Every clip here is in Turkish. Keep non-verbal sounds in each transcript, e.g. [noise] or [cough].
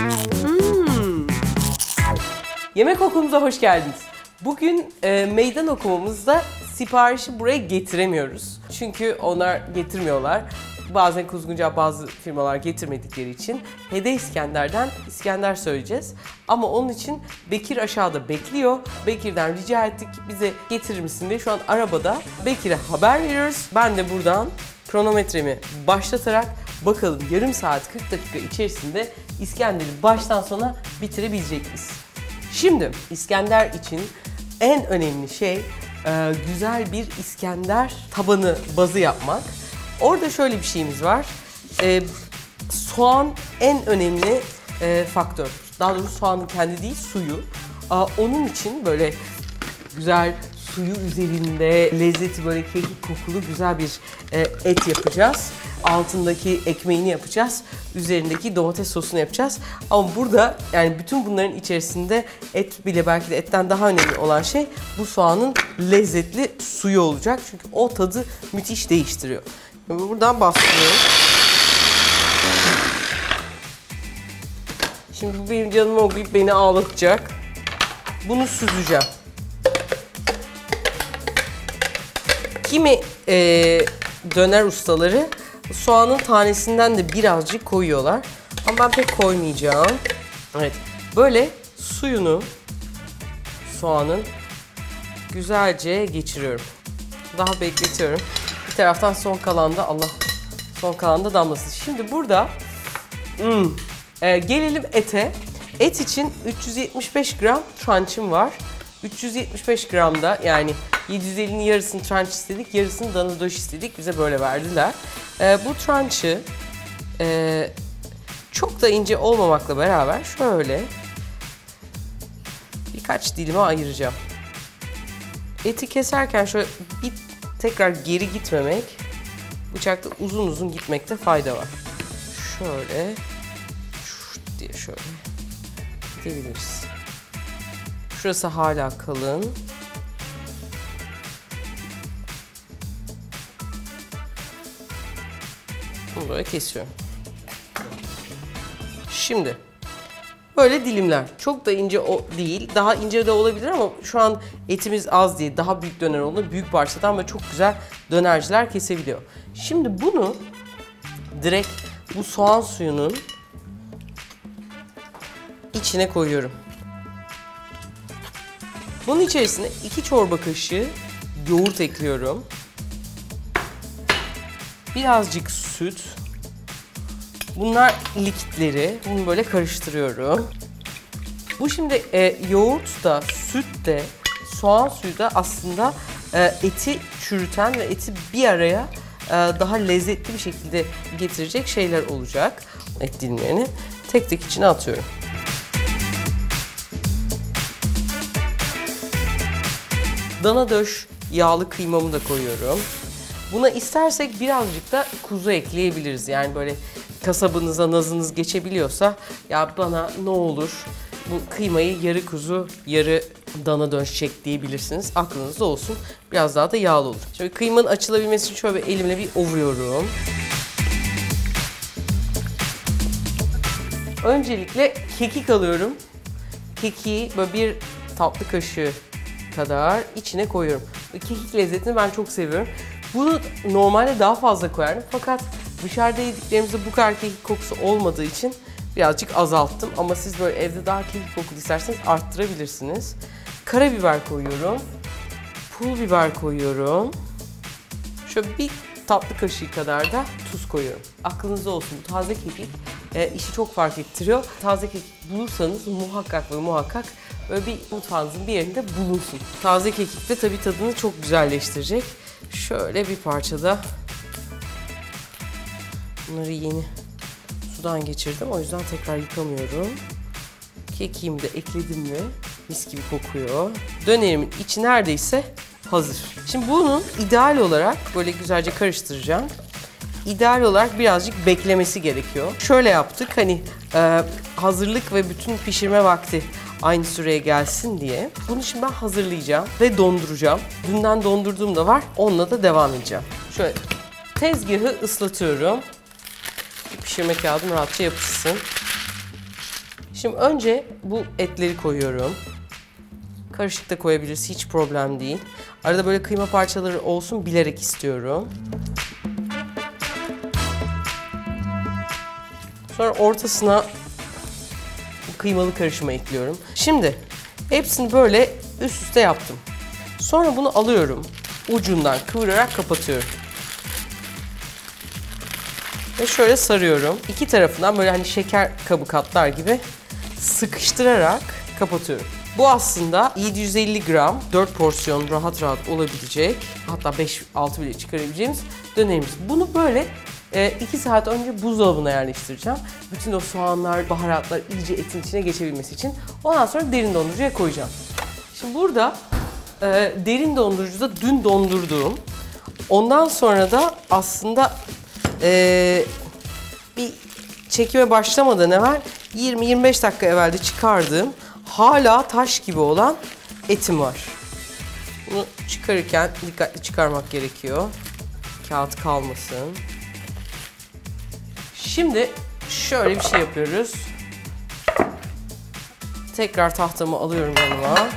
Hmm. Yemek okulumuza hoş geldiniz. Bugün e, meydan okumamızda siparişi buraya getiremiyoruz. Çünkü onlar getirmiyorlar. Bazen Kuzgunca bazı firmalar getirmedikleri için Hede İskender'den İskender söyleyeceğiz. Ama onun için Bekir aşağıda bekliyor. Bekir'den rica ettik bize getirir misin diye. Şu an arabada Bekir'e haber veriyoruz. Ben de buradan kronometremi başlatarak bakalım yarım saat 40 dakika içerisinde İskender'i baştan sona bitirebilecek miyiz? Şimdi İskender için en önemli şey e, güzel bir İskender tabanı bazı yapmak. Orada şöyle bir şeyimiz var. E, soğan en önemli e, faktör. Daha doğrusu soğanın kendi değil suyu. Onun için böyle güzel suyu üzerinde lezzeti böyle kekik kokulu güzel bir et yapacağız. Altındaki ekmeğini yapacağız. Üzerindeki domates sosunu yapacağız. Ama burada yani bütün bunların içerisinde et bile belki de etten daha önemli olan şey bu soğanın lezzetli suyu olacak. Çünkü o tadı müthiş değiştiriyor. Şimdi buradan bastırıyorum. Şimdi bu benim canımı okuyup beni ağlatacak. Bunu süzeceğim. Kimi e, döner ustaları soğanın tanesinden de birazcık koyuyorlar. Ama ben pek koymayacağım. Evet. Böyle suyunu soğanın güzelce geçiriyorum. Daha bekletiyorum. Bir taraftan son kalan da Allah son kalan da damlasın. Şimdi burada hmm, e, gelelim ete. Et için 375 gram trançım var. 375 gramda yani 750'nin yarısını tranç istedik, yarısını dana döş istedik. Bize böyle verdiler. E, bu trançı e, çok da ince olmamakla beraber şöyle birkaç dilime ayıracağım. Eti keserken şöyle bir tekrar geri gitmemek, bıçakta uzun uzun gitmekte fayda var. Şöyle, diye şöyle gidebiliriz. Şurası hala kalın. Böyle kesiyorum. Şimdi böyle dilimler. Çok da ince o değil. Daha ince de olabilir ama şu an etimiz az diye daha büyük döner olduğunda büyük parçadan ve çok güzel dönerciler kesebiliyor. Şimdi bunu direkt bu soğan suyunun içine koyuyorum. Bunun içerisine 2 çorba kaşığı yoğurt ekliyorum. Birazcık süt. Bunlar likitleri. Bunu böyle karıştırıyorum. Bu şimdi e, yoğurt da, süt de, soğan suyu da aslında e, eti çürüten ve eti bir araya e, daha lezzetli bir şekilde getirecek şeyler olacak. Et dilimlerini tek tek içine atıyorum. Dana döş yağlı kıymamı da koyuyorum. Buna istersek birazcık da kuzu ekleyebiliriz. Yani böyle kasabınıza nazınız geçebiliyorsa ya bana ne olur bu kıymayı yarı kuzu yarı dana dönüşecek diyebilirsiniz. Aklınızda olsun. Biraz daha da yağlı olur. Şimdi kıymanın açılabilmesi için şöyle elimle bir ovuruyorum. Öncelikle kekik alıyorum. Kekiği böyle bir tatlı kaşığı kadar içine koyuyorum. Kekik lezzetini ben çok seviyorum. Bunu normalde daha fazla koyarım fakat dışarıda yediklerimizde bu kadar kekik kokusu olmadığı için birazcık azalttım. Ama siz böyle evde daha kekik kokulu isterseniz arttırabilirsiniz. Karabiber koyuyorum. Pul biber koyuyorum. Şöyle bir tatlı kaşığı kadar da tuz koyuyorum. Aklınızda olsun bu taze kekik e, işi çok fark ettiriyor. Taze kekik bulursanız muhakkak ve muhakkak böyle bir mutfağınızın bir yerinde bulunsun. Taze kekik de tabii tadını çok güzelleştirecek. Şöyle bir parçada bunları yeni sudan geçirdim. O yüzden tekrar yıkamıyorum. Kekiğimi de ekledim mi mis gibi kokuyor. Dönerimin içi neredeyse hazır. Şimdi bunun ideal olarak böyle güzelce karıştıracağım. İdeal olarak birazcık beklemesi gerekiyor. Şöyle yaptık hani e, hazırlık ve bütün pişirme vakti aynı süreye gelsin diye. Bunu şimdi ben hazırlayacağım ve donduracağım. Dünden dondurduğum da var. Onunla da devam edeceğim. Şöyle tezgahı ıslatıyorum. Pişirme kağıdım rahatça yapışsın. Şimdi önce bu etleri koyuyorum. Karışık da koyabiliriz hiç problem değil. Arada böyle kıyma parçaları olsun bilerek istiyorum. Sonra ortasına kıymalı karışımı ekliyorum. Şimdi hepsini böyle üst üste yaptım. Sonra bunu alıyorum. Ucundan kıvırarak kapatıyorum. Ve şöyle sarıyorum. İki tarafından böyle hani şeker kabı katlar gibi sıkıştırarak kapatıyorum. Bu aslında 750 gram 4 porsiyon rahat rahat olabilecek hatta 5-6 bile çıkarabileceğimiz dönerimiz. Bunu böyle 2 saat önce buzdolabına yerleştireceğim. Bütün o soğanlar, baharatlar iyice etin içine geçebilmesi için. Ondan sonra derin dondurucuya koyacağım. Şimdi burada e, derin dondurucuda dün dondurduğum, ondan sonra da aslında e, bir çekime başlamadan evvel 20-25 dakika evvelde çıkardığım hala taş gibi olan etim var. Bunu çıkarırken dikkatli çıkarmak gerekiyor. Kağıt kalmasın. Şimdi şöyle bir şey yapıyoruz. Tekrar tahtamı alıyorum yanıma.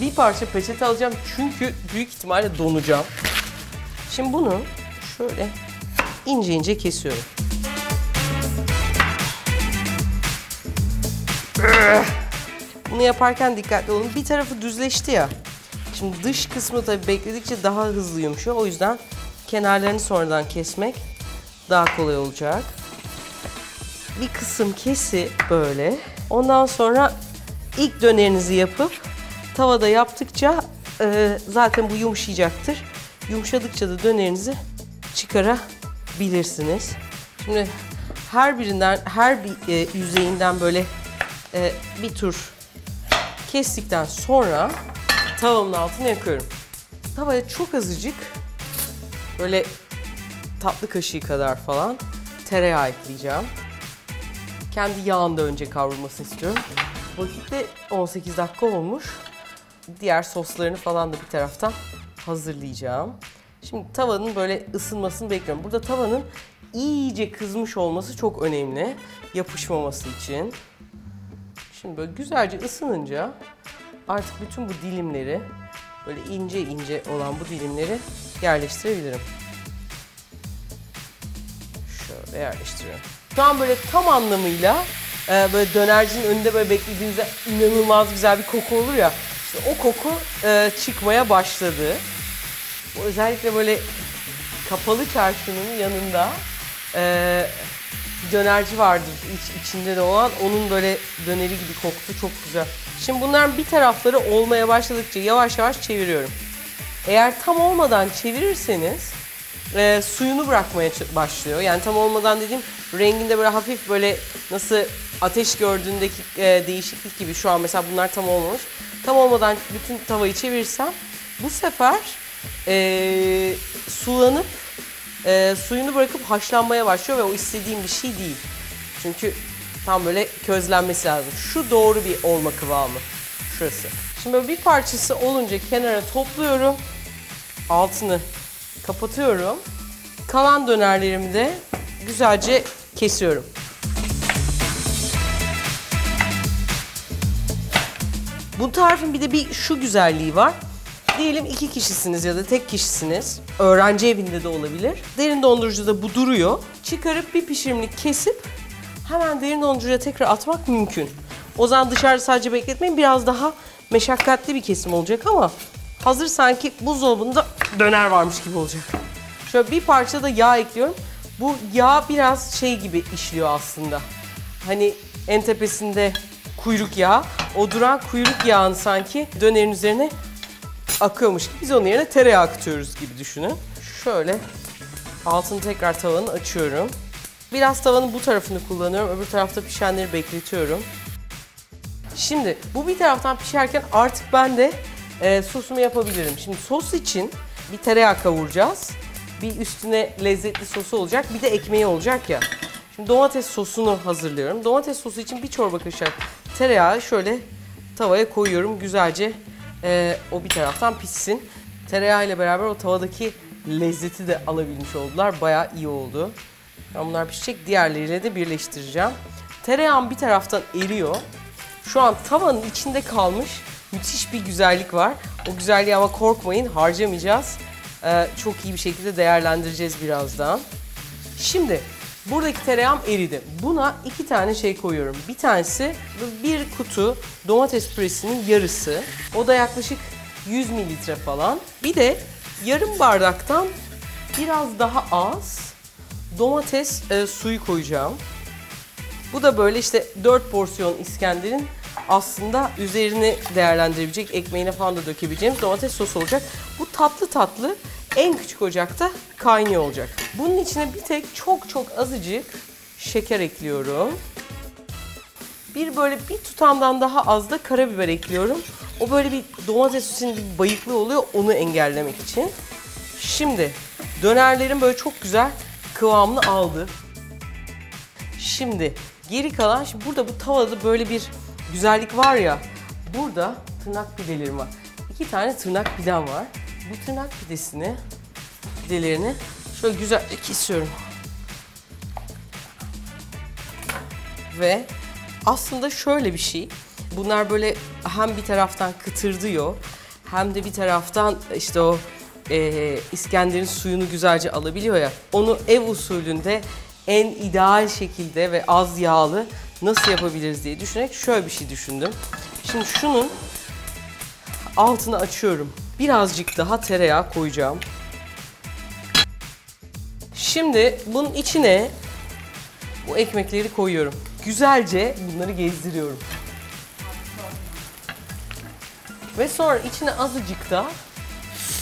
Bir parça peçete alacağım çünkü büyük ihtimalle donacağım. Şimdi bunu şöyle ince ince kesiyorum. Bunu yaparken dikkatli olun. Bir tarafı düzleşti ya. Şimdi dış kısmı tabii bekledikçe daha hızlı yumuşuyor. O yüzden kenarlarını sonradan kesmek daha kolay olacak. Bir kısım kesi böyle. Ondan sonra ilk dönerinizi yapıp tavada yaptıkça e, zaten bu yumuşayacaktır. Yumuşadıkça da dönerinizi çıkarabilirsiniz. Şimdi her birinden, her bir e, yüzeyinden böyle e, bir tur kestikten sonra tavamın altını yakıyorum. Tavaya çok azıcık böyle tatlı kaşığı kadar falan tereyağı ekleyeceğim. Kendi yağında önce kavrulmasını istiyorum. Vakitte 18 dakika olmuş. Diğer soslarını falan da bir taraftan hazırlayacağım. Şimdi tavanın böyle ısınmasını bekliyorum. Burada tavanın iyice kızmış olması çok önemli. Yapışmaması için. Şimdi böyle güzelce ısınınca artık bütün bu dilimleri böyle ince ince olan bu dilimleri yerleştirebilirim. Şöyle yerleştiriyorum. Şu an böyle tam anlamıyla e, böyle dönercinin önünde böyle beklediğinizde inanılmaz güzel bir koku olur ya. O koku e, çıkmaya başladı. Özellikle böyle kapalı çarşının yanında e, dönerci vardır iç, içinde de olan. Onun böyle döneri gibi koktu çok güzel. Şimdi bunların bir tarafları olmaya başladıkça yavaş yavaş çeviriyorum. Eğer tam olmadan çevirirseniz e, suyunu bırakmaya başlıyor. Yani tam olmadan dediğim renginde böyle hafif böyle nasıl ateş gördüğündeki e, değişiklik gibi şu an mesela bunlar tam olmamış. Tam olmadan bütün tavayı çevirirsem bu sefer e, sulanıp e, suyunu bırakıp haşlanmaya başlıyor ve o istediğim bir şey değil. Çünkü tam böyle közlenmesi lazım. Şu doğru bir olma kıvamı. Şurası. Şimdi böyle bir parçası olunca kenara topluyorum. Altını kapatıyorum. Kalan dönerlerimi de güzelce kesiyorum. Bu tarifin bir de bir şu güzelliği var. Diyelim iki kişisiniz ya da tek kişisiniz. Öğrenci evinde de olabilir. Derin dondurucuda bu duruyor. Çıkarıp bir pişirimlik kesip hemen derin dondurucuya tekrar atmak mümkün. O zaman dışarıda sadece bekletmeyin. Biraz daha meşakkatli bir kesim olacak ama hazır sanki buzdolabında döner varmış gibi olacak. Şöyle bir parça da yağ ekliyorum. Bu yağ biraz şey gibi işliyor aslında. Hani en tepesinde kuyruk yağı. O duran kuyruk yağını sanki dönerin üzerine akıyormuş gibi biz onun yerine tereyağı akıtıyoruz gibi düşünün. Şöyle altını tekrar tavanın açıyorum. Biraz tavanın bu tarafını kullanıyorum. Öbür tarafta pişenleri bekletiyorum. Şimdi bu bir taraftan pişerken artık ben de e, sosumu yapabilirim. Şimdi sos için bir tereyağı kavuracağız. Bir üstüne lezzetli sosu olacak. Bir de ekmeği olacak ya. Şimdi domates sosunu hazırlıyorum. Domates sosu için bir çorba kaşığı tereyağı şöyle tavaya koyuyorum. Güzelce e, o bir taraftan pişsin. Tereyağı ile beraber o tavadaki lezzeti de alabilmiş oldular. Bayağı iyi oldu. Ben bunlar pişecek. Diğerleriyle de birleştireceğim. Tereyağım bir taraftan eriyor. Şu an tavanın içinde kalmış müthiş bir güzellik var. O güzelliği ama korkmayın harcamayacağız. Ee, çok iyi bir şekilde değerlendireceğiz birazdan. Şimdi buradaki tereyağım eridi. Buna iki tane şey koyuyorum. Bir tanesi bir kutu domates püresinin yarısı. O da yaklaşık 100 mililitre falan. Bir de yarım bardaktan biraz daha az domates e, suyu koyacağım. Bu da böyle işte 4 porsiyon İskender'in aslında üzerini değerlendirebilecek, ekmeğine falan da dökebileceğimiz domates sosu olacak. Bu tatlı tatlı en küçük ocakta kaynıyor olacak. Bunun içine bir tek çok çok azıcık şeker ekliyorum. Bir böyle bir tutamdan daha az da karabiber ekliyorum. O böyle bir domates sosinin bir bayıklığı oluyor onu engellemek için. Şimdi dönerlerim böyle çok güzel kıvamını aldı. Şimdi geri kalan, şimdi burada bu tavada böyle bir güzellik var ya. Burada tırnak pidelerim var. İki tane tırnak pidem var. Bu tırnak pidesini, pidelerini şöyle güzel kesiyorum. Ve aslında şöyle bir şey. Bunlar böyle hem bir taraftan kıtırdıyor hem de bir taraftan işte o e, İskender'in suyunu güzelce alabiliyor ya. Onu ev usulünde en ideal şekilde ve az yağlı nasıl yapabiliriz diye düşünerek şöyle bir şey düşündüm. Şimdi şunun altını açıyorum. Birazcık daha tereyağı koyacağım. Şimdi bunun içine bu ekmekleri koyuyorum. Güzelce bunları gezdiriyorum. Ve sonra içine azıcık da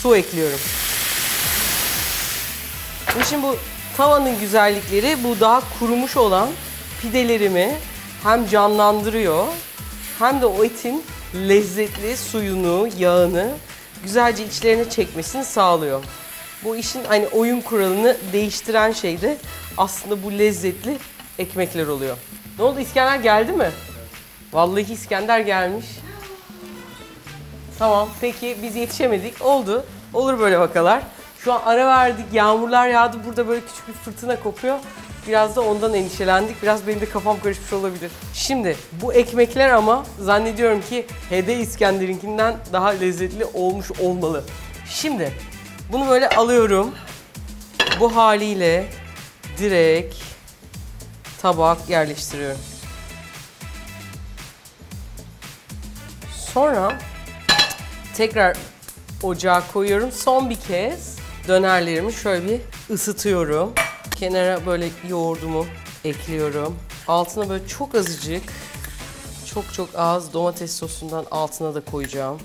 su ekliyorum. Şimdi bu tavanın güzellikleri bu daha kurumuş olan pidelerimi hem canlandırıyor hem de o etin lezzetli suyunu, yağını güzelce içlerine çekmesini sağlıyor. Bu işin hani oyun kuralını değiştiren şey de aslında bu lezzetli ekmekler oluyor. Ne oldu İskender geldi mi? Vallahi İskender gelmiş. Tamam peki biz yetişemedik. Oldu. Olur böyle vakalar. Şu an ara verdik. Yağmurlar yağdı. Burada böyle küçük bir fırtına kopuyor. Biraz da ondan endişelendik. Biraz benim de kafam karışmış olabilir. Şimdi bu ekmekler ama zannediyorum ki Hede İskender'inkinden daha lezzetli olmuş olmalı. Şimdi bunu böyle alıyorum. Bu haliyle direkt tabak yerleştiriyorum. Sonra tekrar ocağa koyuyorum. Son bir kez dönerlerimi şöyle bir ısıtıyorum. Kenara böyle yoğurdumu ekliyorum. Altına böyle çok azıcık, çok çok az domates sosundan altına da koyacağım.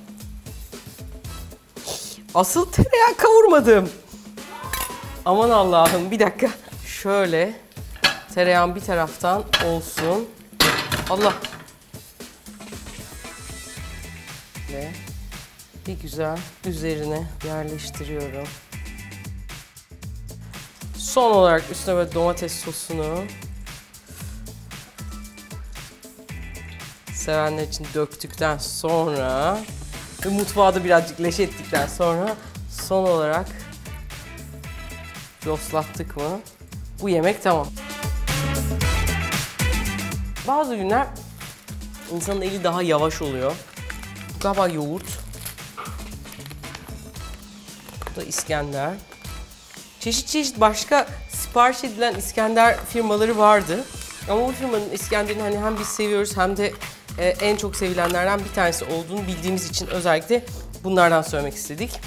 Asıl tereyağı kavurmadım. Aman Allah'ım bir dakika. Şöyle tereyağın bir taraftan olsun. Allah. Ve bir güzel üzerine yerleştiriyorum. Son olarak üstüne böyle domates sosunu sevenler için döktükten sonra ve mutfağı da birazcık leş ettikten sonra son olarak yoslattık mı bu yemek tamam. Bazı günler insanın eli daha yavaş oluyor. Galiba yoğurt. Bu da İskender. Çeşit çeşit başka sipariş edilen İskender firmaları vardı. Ama bu firmanın İskender'ini hani hem biz seviyoruz hem de e, en çok sevilenlerden bir tanesi olduğunu bildiğimiz için özellikle bunlardan söylemek istedik.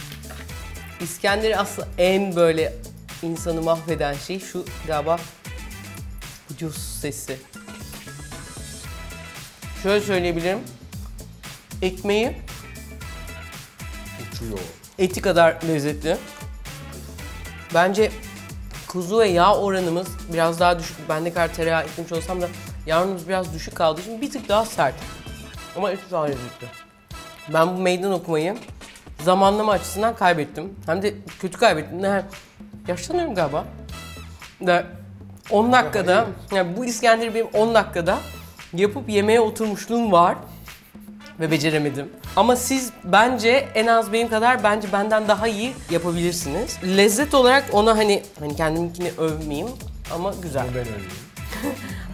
İskender'i aslında en böyle insanı mahveden şey şu galiba ucuz sesi. Şöyle söyleyebilirim. Ekmeği Uçuyor. eti kadar lezzetli. Bence kuzu ve yağ oranımız biraz daha düşük. Ben ne kadar tereyağı eklemiş olsam da oranımız biraz düşük kaldığı için bir tık daha sert. Ama eti daha lezzetli. Ben bu meydan okumayı zamanlama açısından kaybettim. Hem de kötü kaybettim. Ne, yaşlanıyorum galiba. Da 10 dakikada, yani bu İskender'i benim 10 dakikada yapıp yemeğe oturmuşluğum var ve beceremedim. Ama siz bence en az benim kadar bence benden daha iyi yapabilirsiniz. Lezzet olarak ona hani hani kendiminkini övmeyeyim ama güzel. Ben öyleyim.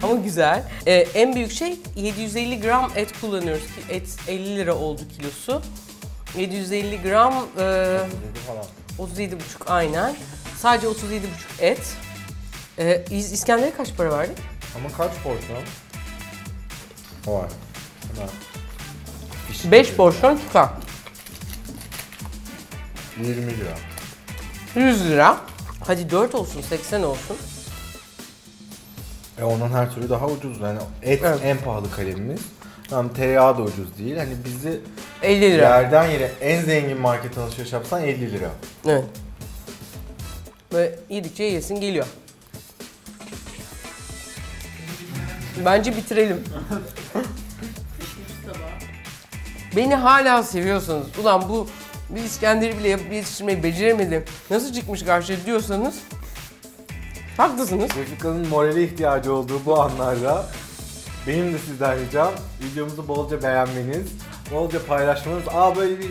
Ama güzel. Ee, en büyük şey 750 gram et kullanıyoruz. ki Et 50 lira oldu kilosu. 750 gram e, Dedi falan. 37,5 aynen. Sadece 37,5 et. Ee, İskender'e kaç para verdik? Ama kaç porsiyon? Var. Hemen. Pişti 5 diyor. porsiyon çıkar. 20 lira. 100 lira. Hadi 4 olsun, 80 olsun. E ondan her türlü daha ucuz. Yani et Evet. en pahalı kalemimiz. Tam tereyağı da ucuz değil. Hani bizi 50 lira. yerden yere en zengin market alışveriş yapsan 50 lira. Evet. Böyle yedikçe yesin geliyor. Bence bitirelim. Beni hala seviyorsanız, ulan bu bir İskender'i bile yapıp yetiştirmeyi beceremedim. Nasıl çıkmış karşıya diyorsanız haklısınız. Refika'nın morale ihtiyacı olduğu bu anlarda benim de sizden ricam videomuzu bolca beğenmeniz, bolca paylaşmanız. Aa böyle bir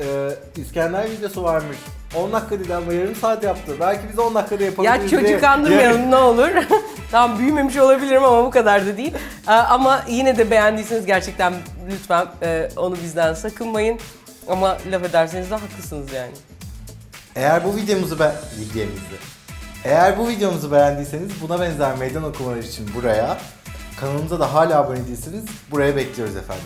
e, İskender videosu varmış. 10 dakika dedi ama yarım saat yaptı. Belki biz 10 dakikada yapabiliriz Ya diye- çocuk kandırmayalım [laughs] ne olur. [laughs] tamam büyümemiş olabilirim ama bu kadar da değil. Ee, Ama yine de beğendiyseniz gerçekten lütfen e, onu bizden sakınmayın. Ama laf ederseniz de haklısınız yani. Eğer bu videomuzu ben videomuzu. Eğer bu videomuzu beğendiyseniz buna benzer meydan okumalar için buraya, kanalımıza da hala abone değilseniz buraya bekliyoruz efendim.